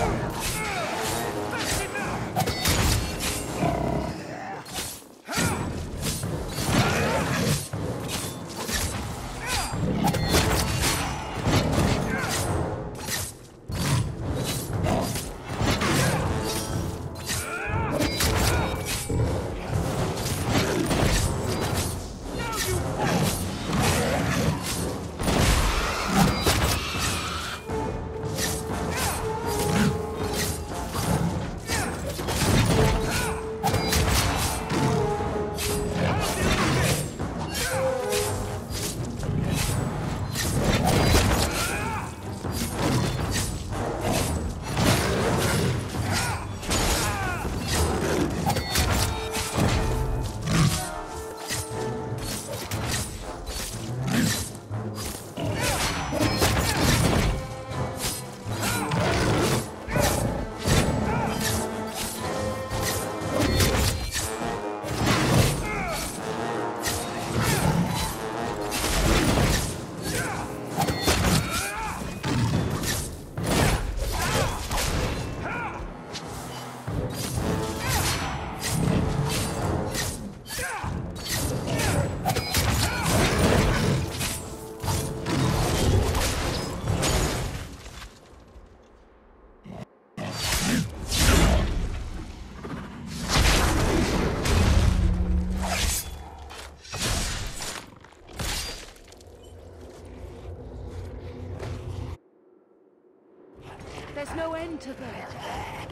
Ugh. There's no end to that.